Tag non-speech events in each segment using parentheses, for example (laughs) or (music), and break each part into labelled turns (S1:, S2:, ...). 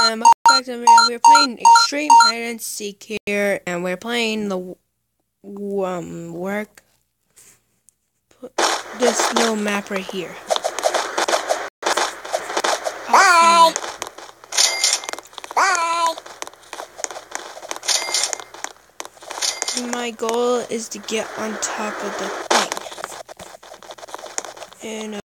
S1: Um, back to the video. We're playing Extreme Hide and Seek here, and we're playing the um work put this little map right here.
S2: Bye. Bye.
S1: My goal is to get on top of the thing, and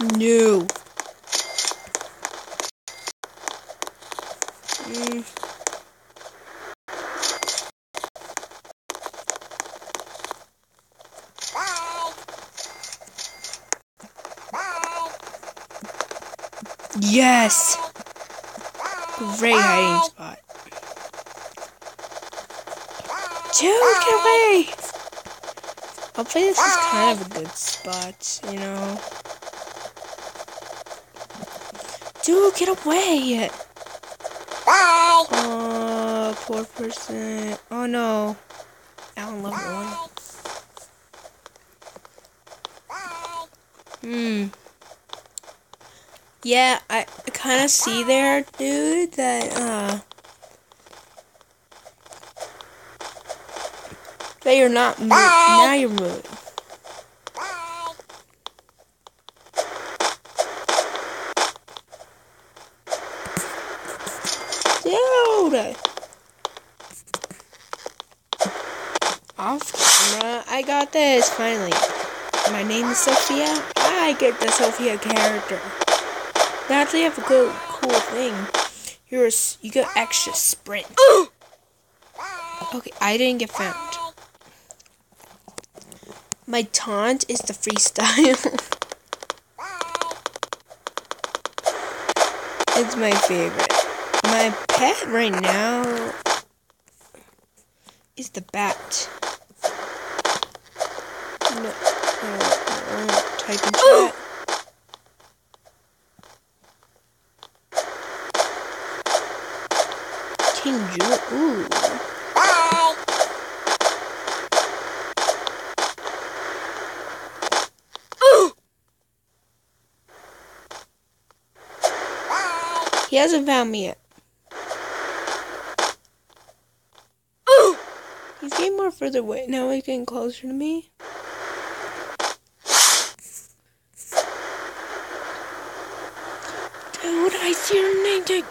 S1: no. Mm.
S2: Bye. Bye.
S1: Yes. Great hiding spot. Dude, get away! Hopefully this is kind of a good spot, you know. Dude, get away!
S2: Bye.
S1: Oh, poor person. Oh no. Alan level one.
S2: Bye.
S1: Hmm. Yeah, I kind of see there, dude, that, uh, that you're not moving. Now you're moving.
S2: Bye.
S1: Dude! Off camera. I got this, finally. My name is Sophia. I get the Sophia character. They actually have a good, cool thing. You're you get extra sprint. (gasps) Okay, I didn't get found. My taunt is the freestyle. (laughs) it's my favorite. My pet right now is the bat. King Jewel. Ooh.
S2: Bye.
S1: He hasn't found me yet. He's getting more further away. Now he's getting closer to me. Dude, I see your.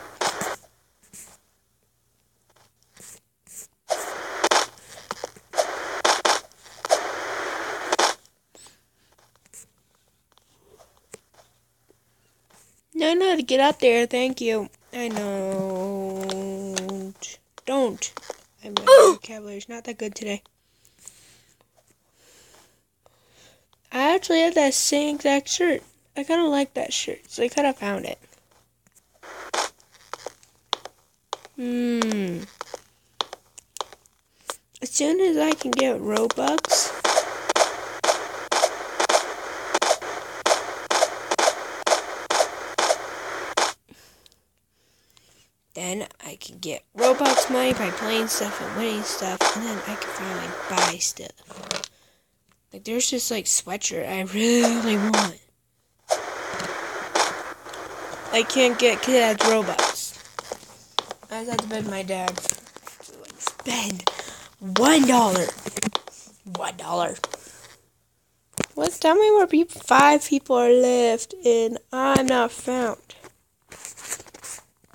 S1: No, no, to get out there. Thank you. I know. Don't. I'm (gasps) vocabulary's not that good today. I actually had that same exact shirt. I kind of like that shirt, so I kind of found it. Hmm. As soon as I can get Robux, then I can get Robux money by playing stuff and winning stuff, and then I can finally buy stuff. Like there's this like sweatshirt I (laughs) really want. I can't get kids it Robux. I have to beg my dad spend one dollar. One dollar. Let's tell me where people five people are left and I'm not found.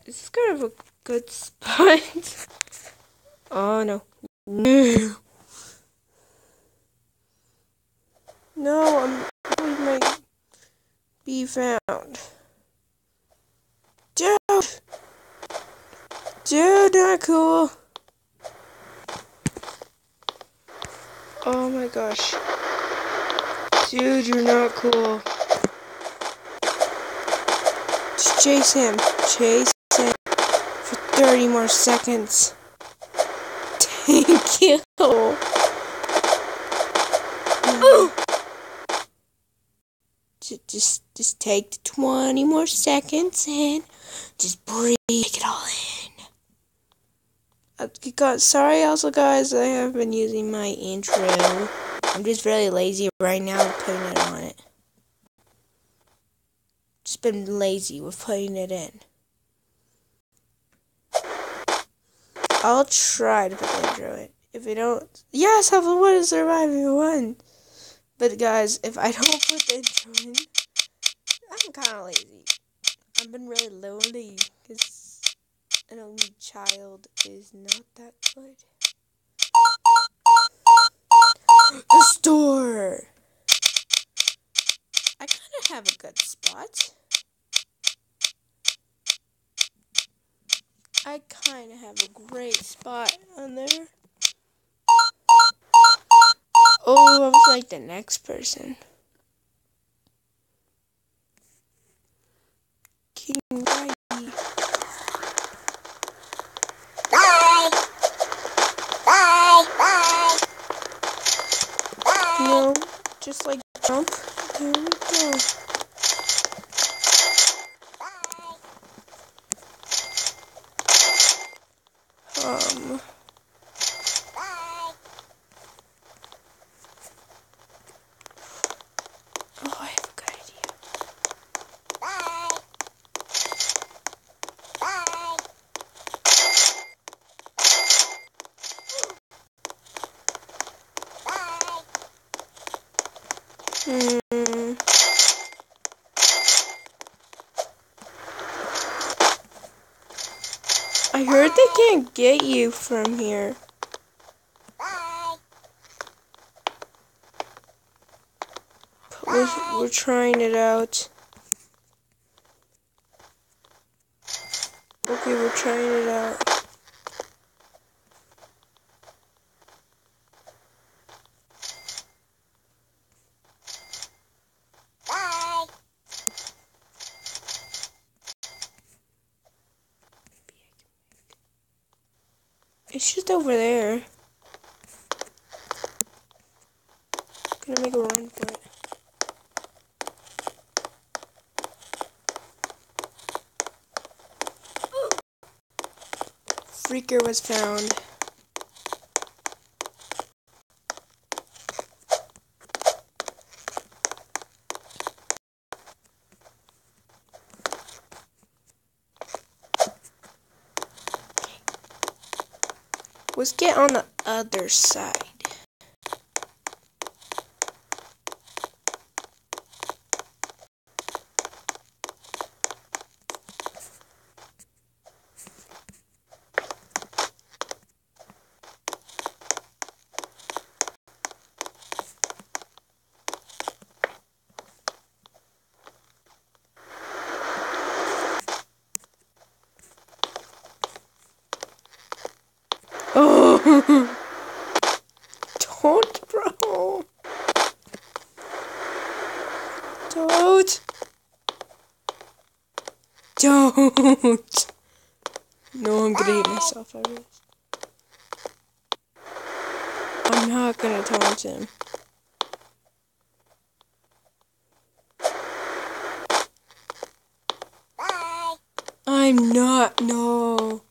S1: This is kind of a good spot. (laughs) oh no. No. (laughs) No, I'm we might be found. Dude! Dude, not cool. Oh my gosh. Dude, you're not cool. Just chase him. Chase him for 30 more seconds. (laughs) Thank you. Ju- Just, just take the 20 more seconds and just breathe it all in. Uh, sorry also guys, I have been using my intro I'm just really lazy right now putting it on it. Just been lazy with putting it in. I'll try to put the intro in. If I don't, yes, have a one surviving one. But guys, if I (laughs) don't put the intro in, I'm kind of lazy. I've been really lonely an only child is not that good. The store. I kind of have a good spot. I kind of have a great spot on there. Oh, I was like the next person. King Riley.
S2: Bye. Bye. Bye. Bye.
S1: No, just like jump. There we go. Um,
S2: Bye.
S1: oh, I have a good idea.
S2: Bye. Bye. Bye.
S1: Hmm. I heard they can't get you from here.
S2: Bye.
S1: We're, we're trying it out. Okay, we're trying it out.
S2: Bye.
S1: It's just over there. Gonna make a run for it. Freaker was found. Let's get on the other side. Oh! Don't, bro. Don't. Don't. No, I'm gonna eat myself of this. I'm not gonna taunt him.
S2: Bye.
S1: I'm not. No.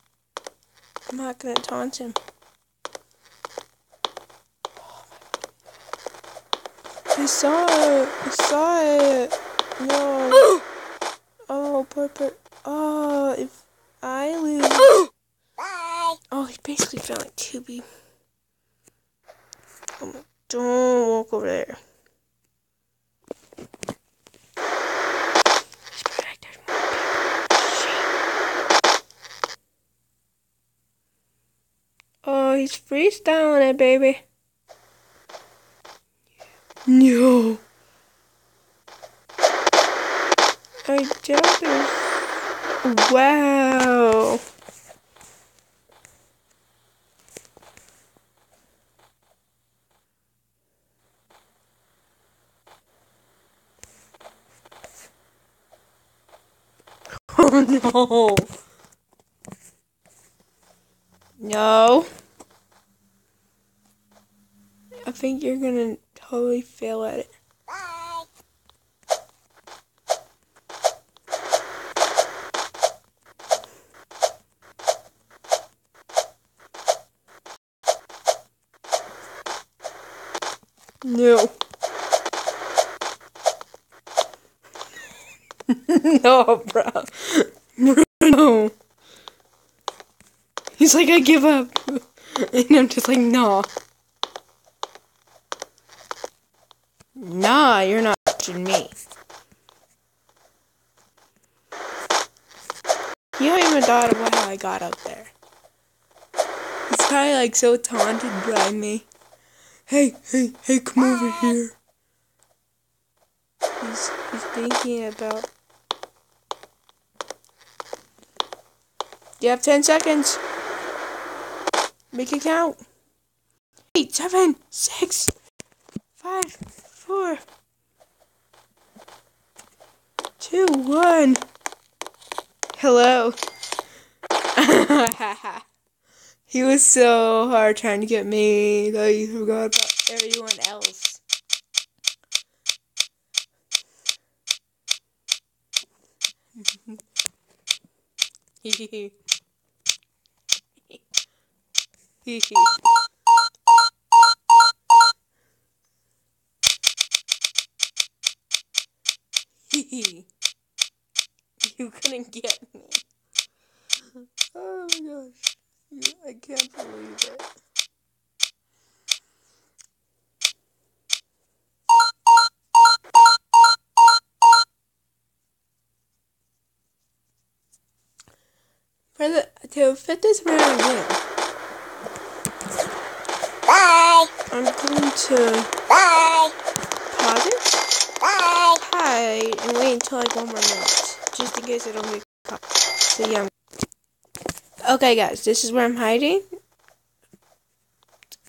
S1: I'm not gonna taunt him. I saw it. I saw it. No. Oh, poor, poor. Oh, if I lose.
S2: Bye.
S1: Oh, he basically felt like Kubi. Oh don't walk over there. Oh, he's freestyling it, baby. No. I doubt there's. Wow. (laughs) Oh no. No. I think you're gonna totally fail at it.
S2: Bye.
S1: No. (laughs) no, bro. no. He's like, I give up. (laughs) And I'm just like, nah. Nah, you're not touching me. You don't even thought about how I got up there. He's probably like so taunted by me. Hey, hey, hey, come over here. He's, he's thinking about. You have 10 seconds. Make it count. Eight, seven, six, five, four, two, one. Hello. (laughs) he was so hard trying to get me that he forgot about everyone else. Hee hee hee. Hee (laughs) You couldn't get me. Oh my gosh. You, I can't believe it. For the to fit this round in,
S2: Bye.
S1: I'm going to
S2: Bye.
S1: pause it,
S2: Bye.
S1: hide, and wait until like one more minute, just in case I don't caught. So yeah. Okay, guys, this is where I'm hiding.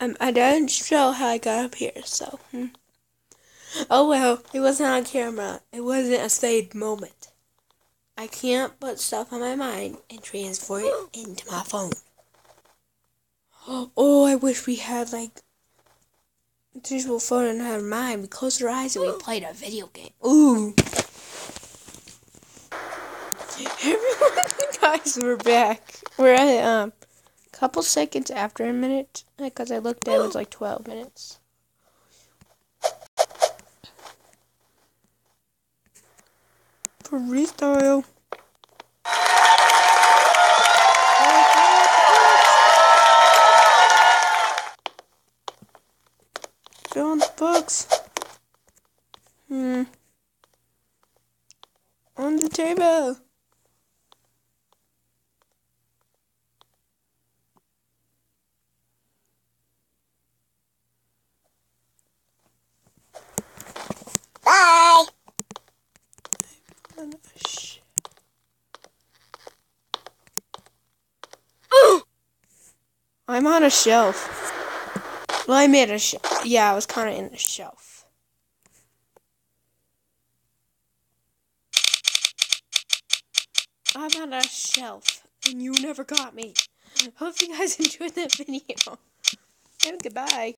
S1: Um, I didn't show how I got up here, so. hmm. Oh well, it wasn't on camera. It wasn't a saved moment. I can't put stuff on my mind and transfer it into my phone. Oh, I wish we had like a digital phone and had mine. We closed our eyes and we played a video game. Ooh. Everyone, (laughs) guys, we're back. We're at um, a couple seconds after a minute because I looked at it, was like twelve minutes. For restyle. Fill in the books. Hmm. On the table.
S2: Bye.
S1: On a sh- I'm on a shelf. Well, I made a shelf. Yeah, I was kind of in a shelf. I'm on a shelf, and you never got me. Hope you guys (laughs) enjoyed that video. And goodbye.